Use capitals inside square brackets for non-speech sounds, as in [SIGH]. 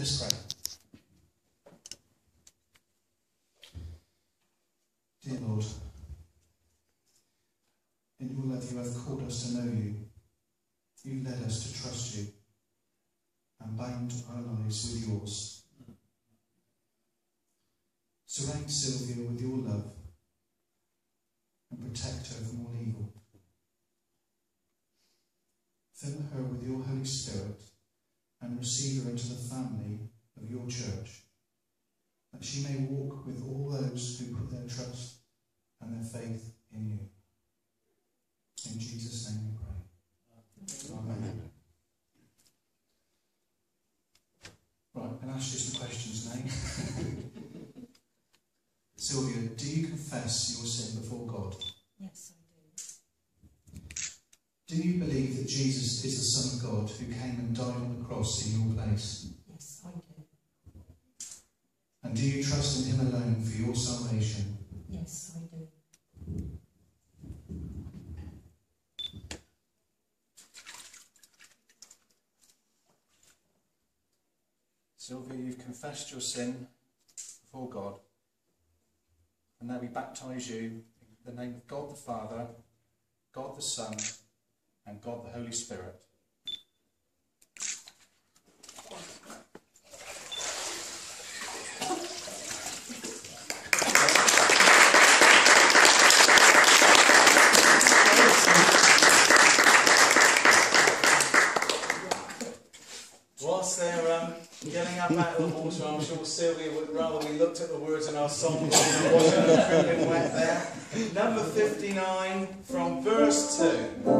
Let's pray. Dear Lord, in your love you have called us to know you. You led us to trust you and bind our lives with yours. Surround Sylvia with your love and protect her from all evil. Fill her with your Holy Spirit and receive her into the family of your church, that she may walk with all those who put their trust and their faith in you. In Jesus' name we pray. Amen. Right, I'm going to ask you some questions now. [LAUGHS] Sylvia, do you confess your sin before God? Yes, I do. Do you believe that Jesus is the Son of God who came and died on the cross in your place? Yes, I do. And do you trust in Him alone for your salvation? Yes, I do. Sylvia, you've confessed your sin before God. And now we baptise you in the name of God the Father, God the Son, and God the Holy Spirit. Whilst they're um, getting up out of the water, I'm sure Sylvia would rather we looked at the words in our song than cricket wet there. Number 59 from verse 2. Let's stand.